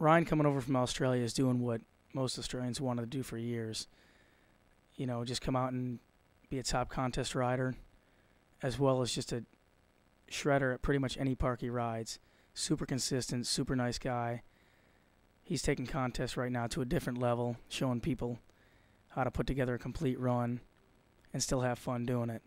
Ryan coming over from Australia is doing what most Australians wanted to do for years. You know, just come out and be a top contest rider, as well as just a shredder at pretty much any park he rides. Super consistent, super nice guy. He's taking contests right now to a different level, showing people how to put together a complete run and still have fun doing it.